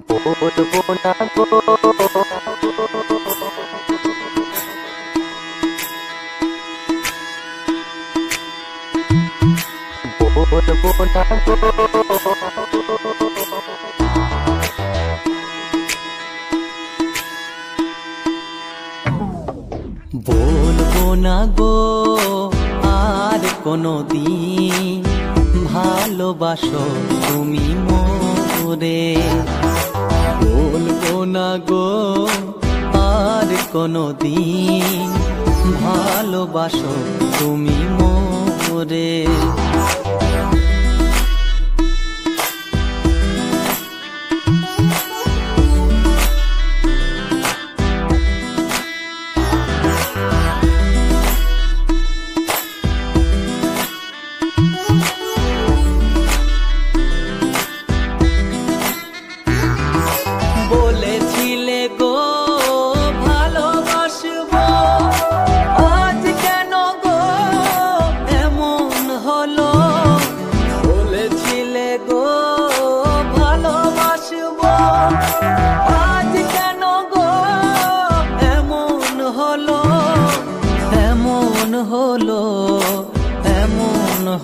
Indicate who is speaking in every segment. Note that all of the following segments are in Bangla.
Speaker 1: বলব না গো বলব না গো আর কোনো দিন ভালোবাসো তুমি মোরে বলব না গো আর কোনো দিন ভালোবাসো তুমি মোরে।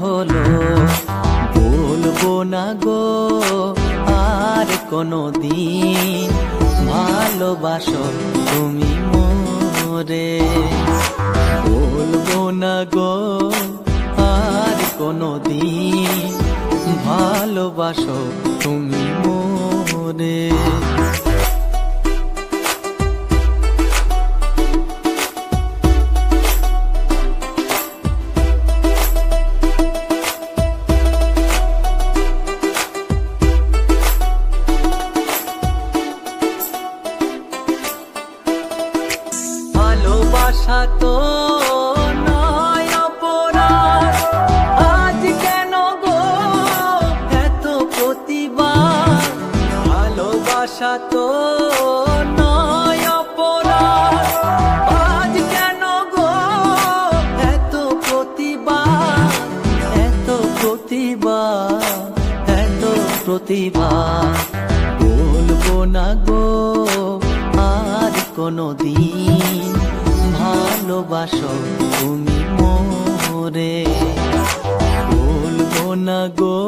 Speaker 1: হলো। বলব না গো, আর কোনো দিন ভালোবাসো তুমি মোরে। বলব না গো, আর কোনো দিন ভালোবাসো তুমি মোরে। ভালোবাসা তো আজ কেন গো এত প্রতিবাদ? ভালোবাসা তো নয় অপরাধ। কেন গো এত প্রতিবাদ? এত প্রতিবাদ এত প্রতিবাদ। বলব না গো আর কোনো দিন ভালোবাসো তুমি মোরে। বলব না গো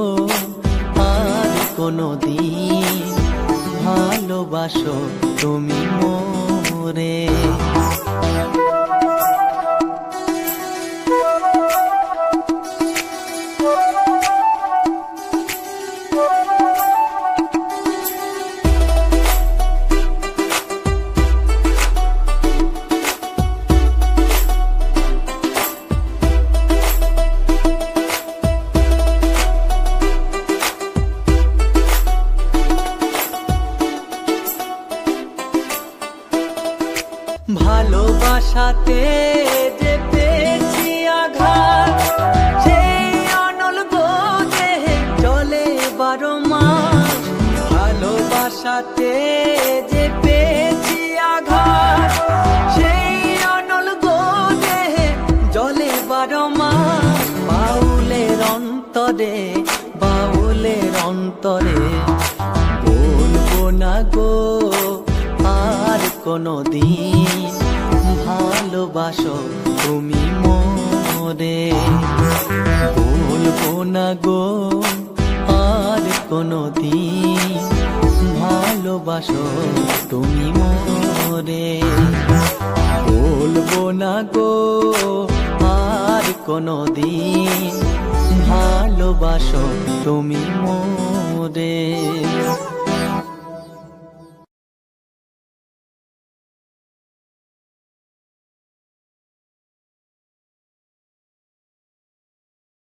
Speaker 1: আর কোনো দিন ভালোবাসো তুমি মোরে। ভালোবাসাতে যে পেয়েছি আঘাত, সেই অনল বোঝে চলে বারো মাস। ভালোবাসাতে যে পেয়েছি আঘাত, সেই অনল বোঝে জলে বারো মাস। বাউলের অন্তরে বাউলের অন্তরে বলব না গো, আর কোনো দিন ভালোবাসো, তুমি মোরে বলব না গো, আর কোনো দিন ভালোবাসো, তুমি মোরে বলব না গো, আর কোনো দিন ভালোবাসো, তুমি মোরে